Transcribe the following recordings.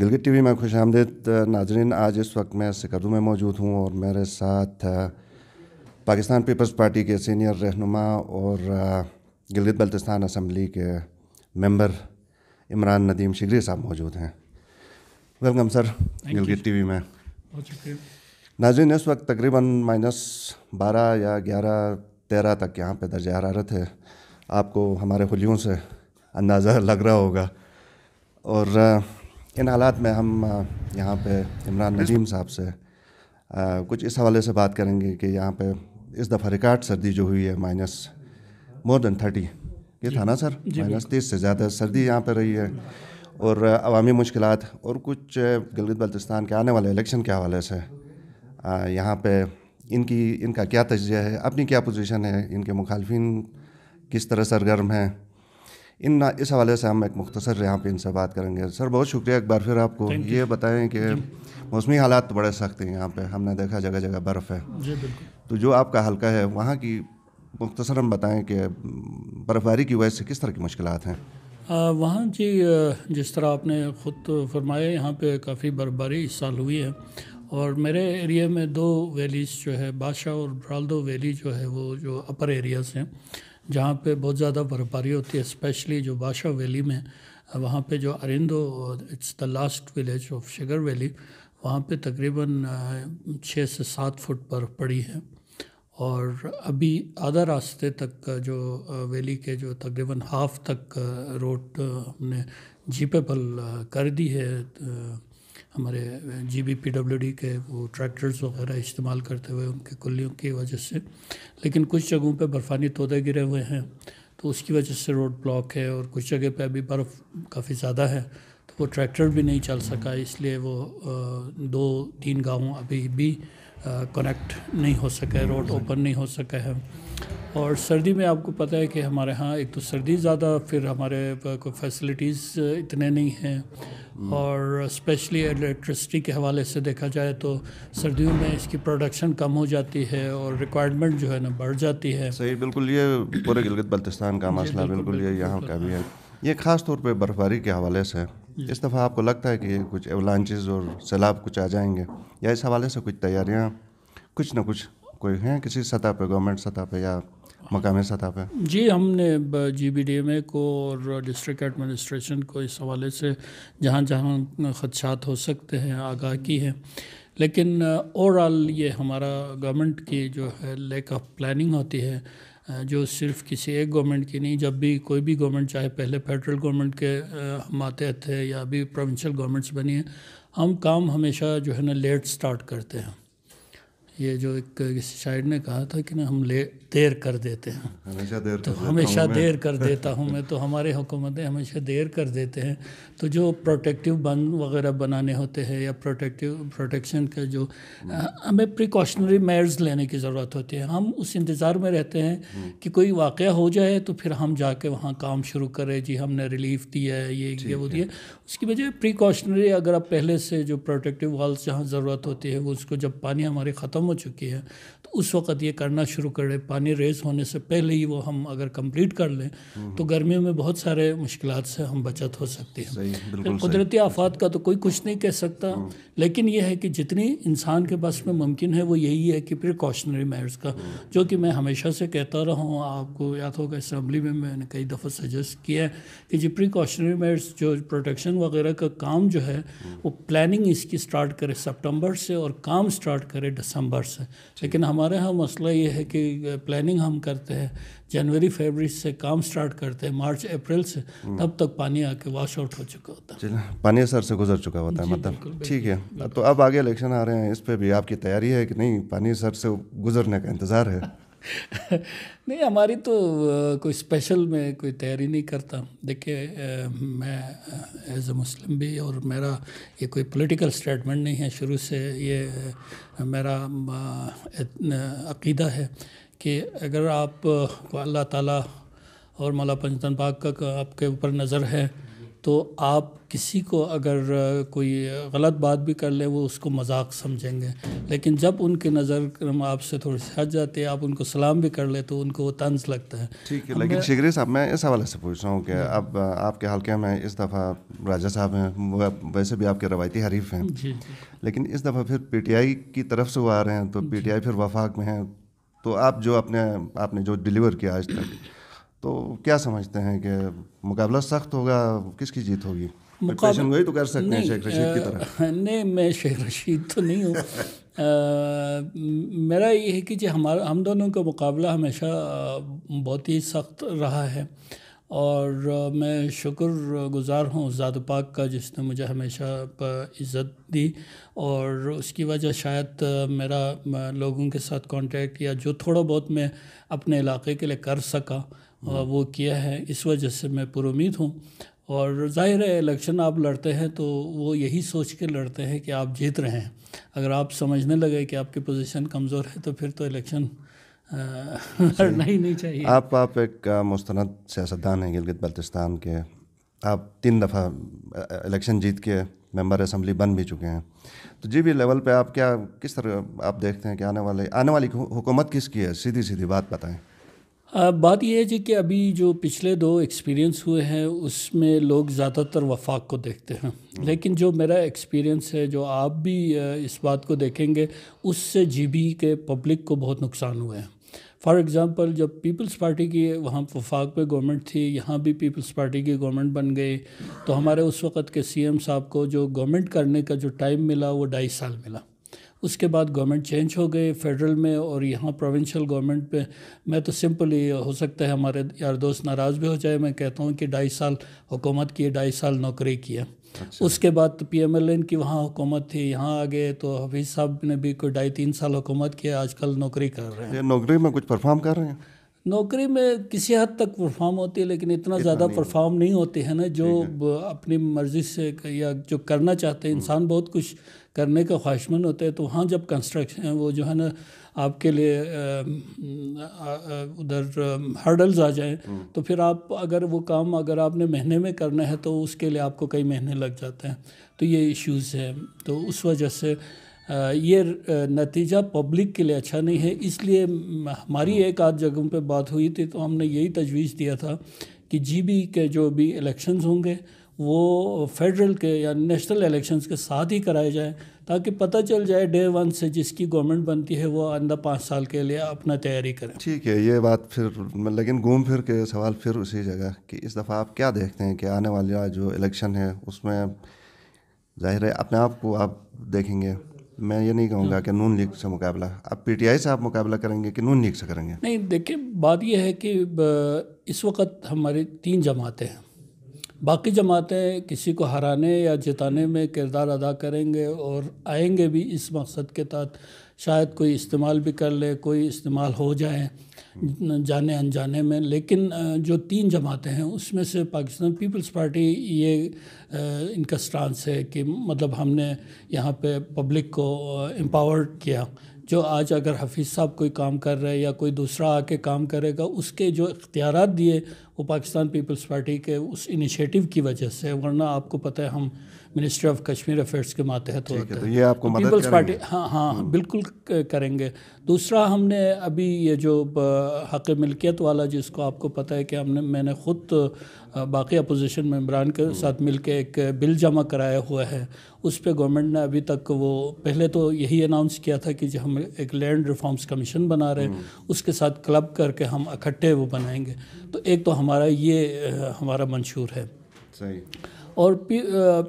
Gilgit T V میں خوش آمدید ناظرین آج اس وقت میں سکردو میں موجود ہوں اور میرے ساتھ پاکستان پیپلز پارٹی کے سینئر رہنما اور گلگت بلتستان اسمبلی کے ممبر عمران ندیم شگری صاحب موجود ہیں۔ Welcome sir Gilgit T V میں۔ ناظرین اس وقت تقریباً مائنس بارہ یا گیارہ تیرہ تک یہاں پہ درجہ حرارت ہے۔ آپ کو ہمارے خلیوں سے اندازہ لگ رہا ہوگا۔ اور ان حالات میں ہم یہاں پہ عمران ندیم صاحب سے کچھ اس حوالے سے بات کریں گے کہ یہاں پہ اس دفعہ ریکارڈ سردی جو ہوئی ہے مائنس مور دین تھرٹی یہ تھا نا سر؟ مائنس تیس سے زیادہ سردی یہاں پہ رہی ہے اور عوامی مشکلات اور کچھ گلگت بلتستان کے آنے والے الیکشن کے حوالے سے یہاں پہ ان کی ان کا کیا تجزیہ ہے؟ اپنی کیا پوزیشن ہے؟ ان کے مخالفین کس طرح سرگرم ہیں؟ ان اس حوالے سے ہم ایک مختصر یہاں پہ ان سے بات کریں گے۔ سر بہت شکریہ ایک بار پھر آپ کو۔ یہ بتائیں کہ جی۔ موسمی حالات تو بڑے سخت ہیں یہاں پہ۔ ہم نے دیکھا جگہ جگہ برف ہے۔ جی، تو جو آپ کا حلقہ ہے وہاں کی مختصر ہم بتائیں کہ برف باری کی وجہ سے کس طرح کی مشکلات ہیں؟ وہاں جی جس طرح آپ نے خود فرمایا یہاں پہ کافی برف باری اس سال ہوئی ہے۔ اور میرے ایریا میں دو ویلیز جو ہے بادشاہ اور برالدو ویلی جو ہے وہ جو اپر ایریاز ہیں۔ جہاں پہ بہت زیادہ برف باری ہوتی ہے اسپیشلی جو بادشاہ ویلی میں، وہاں پہ جو Arandu it's the last village of Shigar valley وہاں پہ تقریباً چھ سے سات فٹ برف پڑی ہے۔ اور ابھی آدھا راستے تک جو ویلی کے جو تقریباً ہاف تک روڈ ہم نے جی پے پل کر دی ہے ہمارے G B P W D کے وہ ٹریکٹرز وغیرہ استعمال کرتے ہوئے ان کے کلیوں کی وجہ سے، لیکن کچھ جگہوں پہ برفانی تودے گرے ہوئے ہیں، تو اس کی وجہ سے روڈ بلاک ہے اور کچھ جگہ پہ ابھی برف کافی زیادہ ہے، تو وہ ٹریکٹر بھی نہیں چل سکا، اس لیے وہ دو تین گاؤں ابھی بھی کنیکٹ نہیں ہو سکا ہے روڈ اوپن نہیں ہو سکا ہے اور سردی میں آپ کو پتہ ہے کہ ہمارے ہاں ایک تو سردی زیادہ پھر ہمارے کوئی فیسلٹیز اتنے نہیں ہیں۔ اور اسپیشلی الیکٹرسٹی کے حوالے سے دیکھا جائے تو سردیوں میں اس کی پروڈکشن کم ہو جاتی ہے اور ریکوائرمنٹ جو ہے نا بڑھ جاتی ہے۔ صحیح بالکل یہ پورے گلگت بلتستان کا جی، مسئلہ بالکل یہ یہاں کا بھی ہے۔ یہ خاص طور پہ برف باری کے حوالے سے۔ اس دفعہ آپ کو لگتا ہے کہ کچھ ایولانچز اور سیلاب کچھ آ جائیں گے؟ یا اس حوالے سے کچھ تیاریاں؟ کچھ نہ کچھ کوئی ہیں کسی سطح پہ گورنمنٹ سطح پہ یا مقامی سطح پہ؟ جی ہم نے G B D M A کو اور ڈسٹرکٹ ایڈمنسٹریشن کو اس حوالے سے جہاں جہاں خدشات ہو سکتے ہیں آگاہ کی ہے لیکن اوور آل یہ ہمارا گورنمنٹ کی جو ہے لیک آف پلاننگ ہوتی ہے جو صرف کسی ایک گورنمنٹ کی نہیں، جب بھی کوئی بھی گورنمنٹ چاہے پہلے فیڈرل گورنمنٹ کے ہم آتے تھے یا ابھی پروونشل گورنمنٹس بنی ہیں، ہم کام ہمیشہ جو ہے نا لیٹ سٹارٹ کرتے ہیں۔ یہ جو ایک شاعر نے کہا تھا کہ نا ہم لے دیر کر دیتے ہیں۔ ہمیشہ دیر تو ہمیشہ دیر کر دیتا ہوں میں۔ تو ہمارے حکومتیں ہمیشہ دیر کر دیتے ہیں۔ تو جو پروٹیکٹیو بند وغیرہ بنانے ہوتے ہیں یا پروٹیکٹیو پروٹیکشن کا جو ہمیں پریکاشنری میئرز لینے کی ضرورت ہوتی ہے۔ ہم اس انتظار میں رہتے ہیں کہ کوئی واقعہ ہو جائے تو پھر ہم جا کے وہاں کام شروع کریں۔ جی ہم نے ریلیف دیا ہے یہ یہ وہ دیا اس کی وجہ پریکاشنری اگر آپ پہلے سے جو پروٹیکٹیو والس جہاں ضرورت ہوتی ہے وہ اس کو جب پانی ہماری ختم ختم ہو چکی ہے اس وقت یہ کرنا شروع کرے پانی ریز ہونے سے پہلے ہی وہ ہم اگر کمپلیٹ کر لیں تو گرمیوں میں بہت سارے مشکلات سے ہم بچت ہو سکتی ہیں۔ قدرتی آفات کا تو کوئی کچھ نہیں کہہ سکتا لیکن یہ ہے کہ جتنی انسان کے پاس میں ممکن ہے وہ یہی ہے کہ پریکاشنری میئرس کا جو کہ میں ہمیشہ سے کہتا رہا ہوں۔ آپ کو یاد ہوگا اسمبلی میں میں نے کئی دفعہ سجیسٹ کیا ہے کہ جی پریکاشنری میئرس جو پروٹیکشن وغیرہ کا کام جو ہے وہ پلاننگ اس کی سٹارٹ کرے سپٹمبر سے اور کام سٹارٹ کرے دسمبر سے۔ لیکن ہمارے ہاں مسئلہ یہ ہے کہ پلاننگ ہم کرتے ہیں جنوری فیبری سے کام سٹارٹ کرتے ہیں مارچ اپریل سے تب تک پانی آ کے واش آؤٹ ہو چکا ہوتا ہے۔ پانی سر سے گزر چکا ہوتا ہے جی، مطلب ٹھیک ہے۔ تو اب آگے الیکشن آ رہے ہیں اس پہ بھی آپ کی تیاری ہے کہ نہیں پانی سر سے گزرنے کا انتظار ہے؟ نہیں، ہماری تو کوئی اسپیشل میں کوئی تیاری نہیں کرتا۔ دیکھیے میں ایز اے مسلم بھی اور میرا یہ کوئی پولیٹیکل اسٹیٹمنٹ نہیں ہے۔ شروع سے یہ میرا عقیدہ ہے کہ اگر آپ کو اللہ تعالیٰ اور مولا پنجتن پاک کا آپ کے اوپر نظر ہے تو آپ کسی کو اگر کوئی غلط بات بھی کر لیں وہ اس کو مذاق سمجھیں گے۔ لیکن جب ان کی نظر آپ سے تھوڑی سی ہٹ جاتی ہے آپ ان کو سلام بھی کر لیں تو ان کو وہ طنز لگتا ہے۔ ٹھیک ہے لیکن شگری صاحب میں اس حوالے سے پوچھ رہا ہوں کہ اب آپ کے حلقے میں اس دفعہ راجہ صاحب ہیں ویسے بھی آپ کے روایتی حریف ہیں۔ جی جی۔ لیکن اس دفعہ پھر پی ٹی آئی کی طرف سے وہ آ رہے ہیں تو پی ٹی آئی پھر وفاق میں ہیں۔ تو آپ جو اپنے آپ نے جو ڈلیور کیا آج تک تو کیا سمجھتے ہیں کہ مقابلہ سخت ہوگا؟ کس کی جیت ہوگی؟ پیشن گوئی تو کر سکتے ہیں شیخ رشید کی طرح۔ نہیں میں شیخ رشید تو نہیں ہوں۔ میرا یہ ہے کہ جی ہمارا ہم دونوں کا مقابلہ ہمیشہ بہت ہی سخت رہا ہے۔ اور میں شکر گزار ہوں ذات پاک کا جس نے مجھے ہمیشہ عزت دی۔ اور اس کی وجہ شاید میرا لوگوں کے ساتھ کانٹیکٹ یا جو تھوڑا بہت میں اپنے علاقے کے لیے کر سکا۔ وہ کیا ہے، اس وجہ سے میں پر امید ہوں۔ اور ظاہر ہے، الیکشن آپ لڑتے ہیں تو وہ یہی سوچ کے لڑتے ہیں کہ آپ جیت رہے ہیں۔ اگر آپ سمجھنے لگے کہ آپ کی پوزیشن کمزور ہے تو پھر تو الیکشن لڑنا ہی نہیں چاہیے۔ آپ آپ ایک مستند سیاستدان ہیں گلگت بلتستان کے۔ آپ تین دفعہ الیکشن جیت کے ممبر اسمبلی بن بھی چکے ہیں۔ تو جی بھی لیول پہ آپ کیا، کس طرح آپ دیکھتے ہیں کہ آنے والے، آنے والی حکومت کس کی ہے؟ سیدھی سیدھی بات بتائیں۔ بات یہ ہے جی کہ ابھی جو پچھلے دو ایکسپیرینس ہوئے ہیں، اس میں لوگ زیادہ تر وفاق کو دیکھتے ہیں۔ لیکن جو میرا ایکسپیرینس ہے، جو آپ بھی اس بات کو دیکھیں گے، اس سے جی بی کے پبلک کو بہت نقصان ہوئے ہیں۔ فار ایگزامپل جب پیپلز پارٹی کی وہاں وفاق پہ گورنمنٹ تھی، یہاں بھی پیپلز پارٹی کی گورنمنٹ بن گئی۔ تو ہمارے اس وقت کے سی ایم صاحب کو جو گورنمنٹ کرنے کا جو ٹائم ملا، وہ ڈھائی سال ملا۔ اس کے بعد گورنمنٹ چینج ہو گئے فیڈرل میں اور یہاں پروونشل گورنمنٹ پہ۔ میں تو سمپل ہی ہو سکتا ہے ہمارے یار دوست ناراض بھی ہو جائے۔ میں کہتا ہوں کہ ڈھائی سال حکومت کی ڈھائی سال نوکری کیا اچھا۔ اس کے بعد پی ایم ایل این کی وہاں حکومت تھی یہاں آ گئے تو حفیظ صاحب نے بھی کوئی ڈھائی تین سال حکومت کیا آج کل نوکری کر رہے ہیں۔ نوکری میں کچھ پرفارم کر رہے ہیں؟ نوکری میں کسی حد تک پرفارم ہوتی ہے لیکن اتنا زیادہ پرفارم نہیں ہوتی ہے نا۔ جو اپنی مرضی سے یا جو کرنا چاہتے ہیں انسان بہت کچھ کرنے کا خواہش مند ہوتا ہے تو وہاں جب کنسٹرکشن وہ جو ہے نا آپ کے لیے ادھر ہرڈلز آ جائیں تو پھر آپ اگر وہ کام اگر آپ نے مہینے میں کرنا ہے تو اس کے لیے آپ کو کئی مہینے لگ جاتے ہیں۔ تو یہ ایشوز ہے تو اس وجہ سے یہ نتیجہ پبلک کے لیے اچھا نہیں ہے۔ اس لیے ہماری ایک آدھ جگہوں پہ بات ہوئی تھی تو ہم نے یہی تجویز دیا تھا کہ جی بی کے جو بھی الیکشنز ہوں گے وہ فیڈرل کے یا نیشنل الیکشنز کے ساتھ ہی کرائے جائیں تاکہ پتہ چل جائے ڈے ون سے جس کی گورنمنٹ بنتی ہے وہ آئندہ پانچ سال کے لیے اپنا تیاری کریں۔ ٹھیک ہے یہ بات پھر لیکن گھوم پھر کے سوال پھر اسی جگہ کہ اس دفعہ آپ کیا دیکھتے ہیں کہ آنے والا جو الیکشن ہے اس میں ظاہر ہے اپنے آپ کو آپ دیکھیں گے۔ میں یہ نہیں کہوں گا کہ نون لیگ سے مقابلہ اب پی ٹی آئی سے آپ مقابلہ کریں گے کہ نون لیگ سے کریں گے؟ نہیں دیکھیں بات یہ ہے کہ اس وقت ہماری تین جماعتیں ہیں۔ باقی جماعتیں کسی کو ہرانے یا جتانے میں کردار ادا کریں گے اور آئیں گے بھی اس مقصد کے تحت، شاید کوئی استعمال بھی کر لے، کوئی استعمال ہو جائے جانے انجانے میں۔ لیکن جو تین جماعتیں ہیں، اس میں سے پاکستان پیپلز پارٹی یہ ان کا سٹانس ہے کہ مطلب ہم نے یہاں پہ پبلک کو امپاورڈ کیا۔ جو آج اگر حفیظ صاحب کوئی کام کر رہے یا کوئی دوسرا آ کے کام کرے گا، اس کے جو اختیارات دیے وہ پاکستان پیپلز پارٹی کے اس انیشیٹو کی وجہ سے، ورنہ آپ کو پتہ ہے ہم منسٹری آف کشمیر افیئرس کے ماتحت ہوتے ہیں۔ یہ آپ کو پیپلز پارٹی ہاں ہاں بالکل کریں گے۔ دوسرا ہم نے ابھی یہ جو حق ملکیت والا جس کو آپ کو پتہ ہے کہ ہم نے میں نے خود باقی اپوزیشن ممبران کے ساتھ مل کے ایک بل جمع کرایا ہوا ہے۔ اس پہ گورنمنٹ نے ابھی تک وہ پہلے تو یہی اناؤنس کیا تھا کہ جو ہم ایک لینڈ ریفارمز کمیشن بنا رہے ہیں۔ اس کے ساتھ کلب کر کے ہم اکٹھے وہ بنائیں گے۔ تو ایک تو ہمارا یہ ہمارا منشور ہے۔ صحیح۔ اور P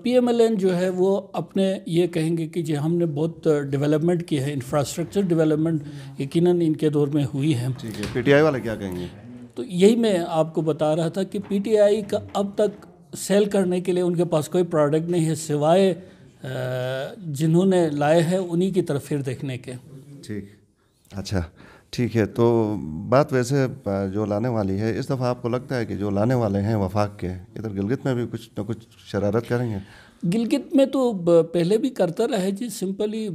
P M L N جو ہے وہ اپنے یہ کہیں گے کہ جی ہم نے بہت ڈیولپمنٹ کی ہے انفراسٹرکچر ڈیولپمنٹ یقیناً ان کے دور میں ہوئی ہے۔ پی ٹی آئی والے کیا کہیں گے؟ تو یہی میں آپ کو بتا رہا تھا کہ پی ٹی آئی کا اب تک سیل کرنے کے لیے ان کے پاس کوئی پروڈکٹ نہیں ہے سوائے جنہوں نے لائے ہیں انہی کی طرف پھر دیکھنے کے۔ ٹھیک اچھا۔ ٹھیک ہے تو بات ویسے جو لانے والی ہے اس دفعہ آپ کو لگتا ہے کہ جو لانے والے ہیں وفاق کے ادھر گلگت میں بھی کچھ نہ کچھ شرارت کریں گے؟ گلگت میں تو پہلے بھی کرتا رہے جی سمپلی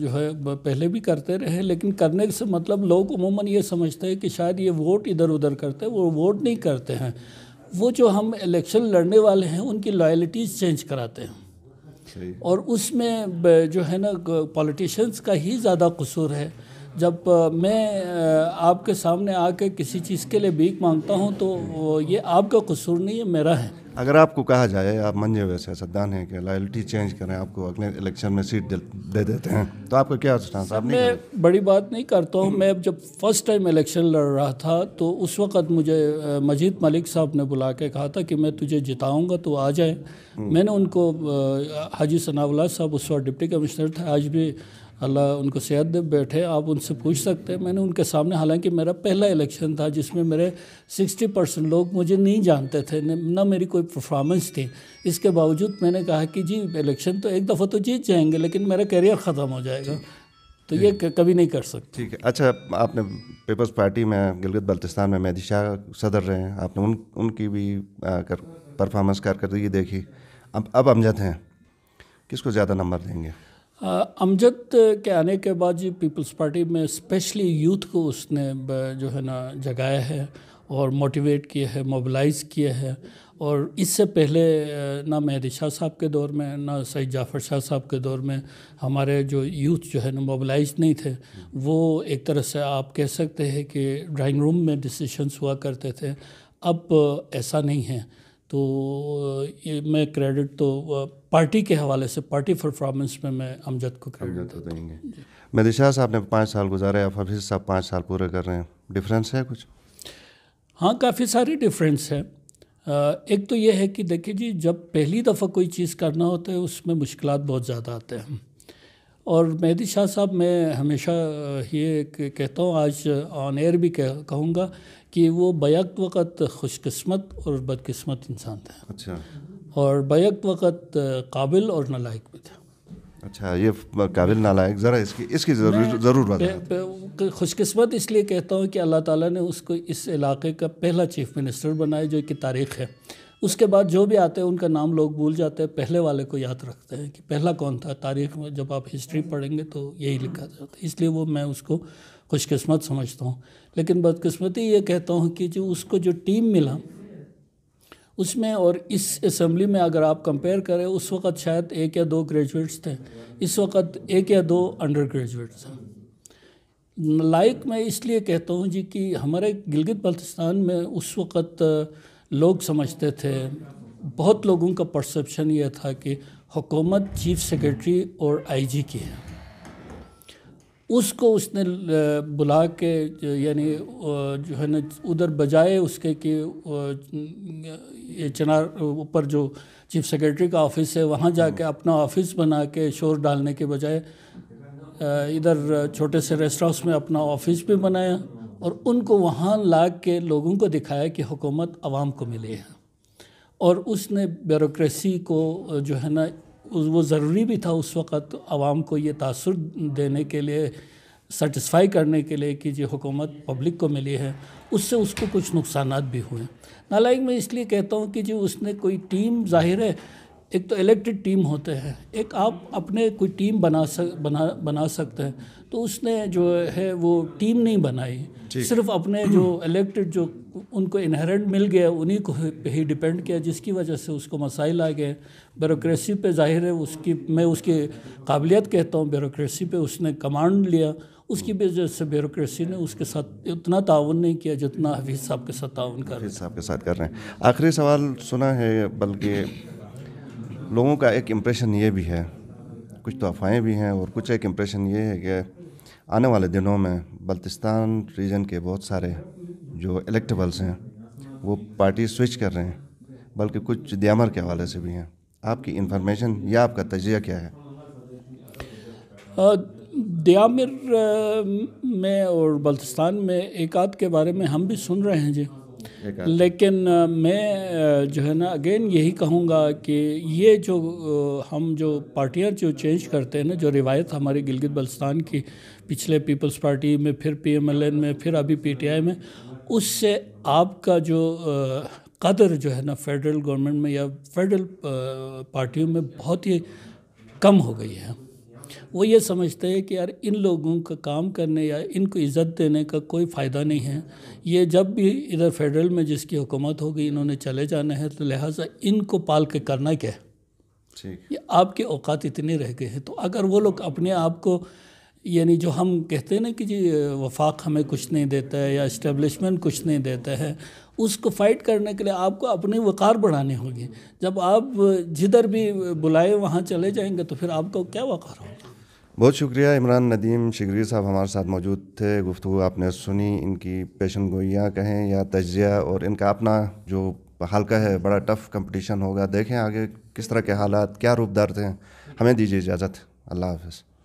جو ہے پہلے بھی کرتے رہے لیکن کرنے سے مطلب لوگ عموماً یہ سمجھتے ہیں کہ شاید یہ ووٹ ادھر ادھر کرتے ہیں وہ ووٹ نہیں کرتے ہیں۔ وہ جو ہم الیکشن لڑنے والے ہیں ان کی لائلٹیز چینج کراتے ہیں۔ اور اس میں جو ہے نا پولیٹیشنس کا ہی زیادہ قصور ہے۔ جب میں آپ کے سامنے آ کے کسی چیز کے لیے بھیک مانگتا ہوں تو یہ آپ کا قصور نہیں ہے میرا ہے۔ اگر آپ کو کہا جائے آپ منجے ہوئے سیاستدان ہیں کہ لائلٹی چینج کریں آپ کو اگلے الیکشن میں سیٹ دے دیتے ہیں تو آپ کا کیا اسٹانس آپ نہیں میں بڑی بات نہیں کرتا ہوں۔ میں جب فرسٹ ٹائم الیکشن لڑ رہا تھا تو اس وقت مجھے مجید ملک صاحب نے بلا کے کہا تھا کہ میں تجھے جتاؤں گا تو آ جائے۔ میں نے ان کو حاجی ثناء اللہ صاحب اس وقت ڈپٹی کمشنر تھے آج بھی اللہ ان کو صحت دے بیٹھے آپ ان سے پوچھ سکتے ہیں۔ میں نے ان کے سامنے حالانکہ میرا پہلا الیکشن تھا جس میں میرے سکسٹی پرسنٹ لوگ مجھے نہیں جانتے تھے نہ میری کوئی پرفارمنس تھی۔ اس کے باوجود میں نے کہا کہ جی الیکشن تو ایک دفعہ تو جیت جائیں گے لیکن میرا کیریئر ختم ہو جائے گا۔ تو یہ کبھی نہیں کر سکتے۔ ٹھیک ہے۔ اچھا آپ نے پیپلز پارٹی میں گلگت بلتستان میں مہدی شاہ صدر رہے ہیں۔ آپ نے ان ان کی بھی پرفارمنس کارکردگی دیکھی۔ اب اب امجد ہیں۔ کس کو زیادہ نمبر دیں گے؟ امجد کے آنے کے بعد جی پیپلز پارٹی میں اسپیشلی یوتھ کو اس نے جو ہے نا، جگایا ہے اور موٹیویٹ کیا ہے، موبلائز کیا ہے۔ اور اس سے پہلے نہ مہدی شاہ صاحب کے دور میں، نہ سعید جعفر شاہ صاحب کے دور میں ہمارے جو یوتھ جو ہے نا، موبلائز نہیں تھے۔ وہ ایک طرح سے آپ کہہ سکتے ہیں کہ ڈرائنگ روم میں ڈسیشنس ہوا کرتے تھے۔ اب ایسا نہیں ہے۔ تو میں کریڈٹ تو پارٹی کے حوالے سے پارٹی پرفارمنس میں میں امجد کو کریڈٹ دیں گے۔ مہدی شاہ صاحب نے پانچ سال گزارے اب حفیظ صاحب پانچ سال پورے کر رہے ہیں۔ ڈفرینس ہے کچھ؟ ہاں کافی ساری ڈفرینس ہے ایک تو یہ ہے کہ دیکھیے جی جب پہلی دفعہ کوئی چیز کرنا ہوتا ہے اس میں مشکلات بہت زیادہ آتے ہیں۔ اور مہدی شاہ صاحب میں ہمیشہ یہ کہتا ہوں آج آن ایئر بھی کہوں گا کہ وہ بیک وقت خوش قسمت اور بد قسمت انسان تھے۔ اچھا۔ اور بیک وقت قابل اور نالائق بھی تھے۔ اچھا یہ قابل نالائق ذرا اس کی اس کی ضرور ضرور خوش قسمت اس لیے کہتا ہوں کہ اللہ تعالیٰ نے اس کو اس علاقے کا پہلا چیف منسٹر بنایا جو کہ تاریخ ہے۔ اس کے بعد جو بھی آتے ہیں ان کا نام لوگ بھول جاتے ہیں۔ پہلے والے کو یاد رکھتے ہیں کہ پہلا کون تھا؟ تاریخ میں جب آپ ہسٹری پڑھیں گے تو یہی لکھا جاتا ہے۔ اس لیے وہ میں اس کو خوش قسمت سمجھتا ہوں۔ لیکن بدقسمتی یہ کہتا ہوں کہ جو اس کو جو ٹیم ملا اس میں اور اس اسمبلی میں اگر آپ کمپیئر کریں، اس وقت شاید ایک یا دو گریجویٹس تھے۔ اس وقت ایک یا دو انڈر گریجویٹس ہیں۔ لائک میں اس لیے کہتا ہوں جی کہ ہمارے گلگت بلتستان میں اس وقت لوگ سمجھتے تھے، بہت لوگوں کا پرسپشن یہ تھا کہ حکومت چیف سیکرٹری اور آئی جی کی ہے اس کو اس نے بلا کے یعنی جو ہے نا، ادھر بجائے اس کے کہ یہ چنار اوپر جو چیف سیکرٹری کا آفس ہے، وہاں جا کے اپنا آفس بنا کے شور ڈالنے کے بجائے ادھر چھوٹے سے ریسٹ ہاؤس میں اپنا آفس بھی بنایا اور ان کو وہاں لا کے لوگوں کو دکھایا کہ حکومت عوام کو ملے ہے اور اس نے بیوروکریسی کو، جو ہے نا وہ ضروری بھی تھا اس وقت عوام کو یہ تاثر دینے کے لیے سیٹسفائی کرنے کے لیے کہ جو حکومت پبلک کو ملی ہے۔ اس سے اس کو کچھ نقصانات بھی ہوئے۔ نالائک میں اس لیے کہتا ہوں کہ جو اس نے کوئی ٹیم ظاہر ہے ایک تو الیکٹڈ ٹیم ہوتے ہیں۔ ایک آپ اپنے کوئی ٹیم بنا سک بنا بنا سکتے ہیں۔ تو اس نے جو ہے وہ ٹیم نہیں بنائی۔ صرف اپنے جو الیکٹڈ جو ان کو انہرنٹ مل گیا، انہی کو ہی ڈپینڈ کیا، جس کی وجہ سے اس کو مسائل آ گئے۔ بیوروکریسی پہ ظاہر ہے، اس کی، میں اس کی قابلیت کہتا ہوں۔ بیوروکریسی پہ اس نے کمانڈ لیا۔ اس کی وجہ سے بیوروکریسی نے اس کے ساتھ اتنا تعاون نہیں کیا جتنا حفیظ صاحب کے ساتھ تعاون کر حفیظ صاحب کے ساتھ کر رہے ہیں۔ آخری سوال سنا ہے، بلکہ لوگوں کا ایک امپریشن یہ بھی ہے، کچھ تو افواہیں بھی ہیں اور کچھ ایک امپریشن یہ ہے کہ آنے والے دنوں میں بلتستان ریجن کے بہت سارے جو الیکٹیبلس ہیں وہ پارٹی سوئچ کر رہے ہیں بلکہ کچھ دیامر کے حوالے سے بھی ہیں۔ آپ کی انفارمیشن یا آپ کا تجزیہ کیا ہے؟ دیامر میں اور بلتستان میں ایک آدھ کے بارے میں ہم بھی سن رہے ہیں جی۔ لیکن میں جو ہے نا اگین یہی کہوں گا کہ یہ جو ہم جو پارٹیاں جو چینج کرتے ہیں نا جو روایت ہماری گلگت بلستان کی پچھلے پیپلز پارٹی میں پھر پی ایم ایل این میں پھر ابھی پی ٹی آئی میں اس سے آپ کا جو قدر جو ہے نا فیڈرل گورنمنٹ میں یا فیڈرل پارٹیوں میں بہت ہی کم ہو گئی ہے۔ وہ یہ سمجھتے ہیں کہ یار ان لوگوں کا کام کرنے یا ان کو عزت دینے کا کوئی فائدہ نہیں ہے۔ یہ جب بھی ادھر فیڈرل میں جس کی حکومت ہوگی انہوں نے چلے جانا ہے تو لہٰذا ان کو پال کے کرنا کیا ہے۔ یہ آپ کے اوقات اتنے رہ گئے ہیں۔ تو اگر وہ لوگ اپنے آپ کو یعنی جو ہم کہتے ہیں نا کہ جی وفاق ہمیں کچھ نہیں دیتا ہے یا اسٹیبلشمنٹ کچھ نہیں دیتا ہے، اس کو فائٹ کرنے کے لیے آپ کو اپنے وقار بڑھانے ہوں گے جب آپ جدھر بھی بلائے وہاں چلے جائیں گے تو پھر آپ کو کیا وقار ہوگا؟ بہت شکریہ عمران ندیم شگری صاحب ہمارے ساتھ موجود تھے، گفتگو آپ نے سنی، ان کی پیشن گوئیاں کہیں یا تجزیہ اور ان کا اپنا جو حلقہ ہے، بڑا ٹف کمپٹیشن ہوگا۔ دیکھیں آگے کس طرح کے حالات، کیا روپ دار تھے۔ ہمیں دیجیے اجازت۔ اللہ حافظ۔